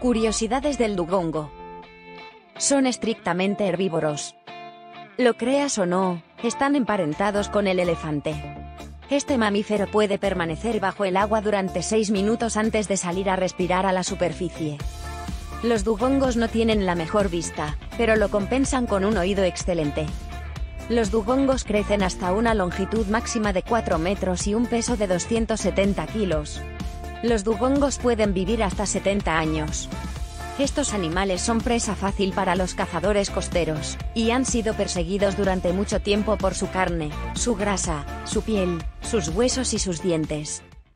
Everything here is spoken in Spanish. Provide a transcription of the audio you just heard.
Curiosidades del dugongo. Son estrictamente herbívoros. Lo creas o no, están emparentados con el elefante. Este mamífero puede permanecer bajo el agua durante 6 minutos antes de salir a respirar a la superficie. Los dugongos no tienen la mejor vista, pero lo compensan con un oído excelente. Los dugongos crecen hasta una longitud máxima de 4 metros y un peso de 270 kilos. Los dugongos pueden vivir hasta 70 años. Estos animales son presa fácil para los cazadores costeros, y han sido perseguidos durante mucho tiempo por su carne, su grasa, su piel, sus huesos y sus dientes.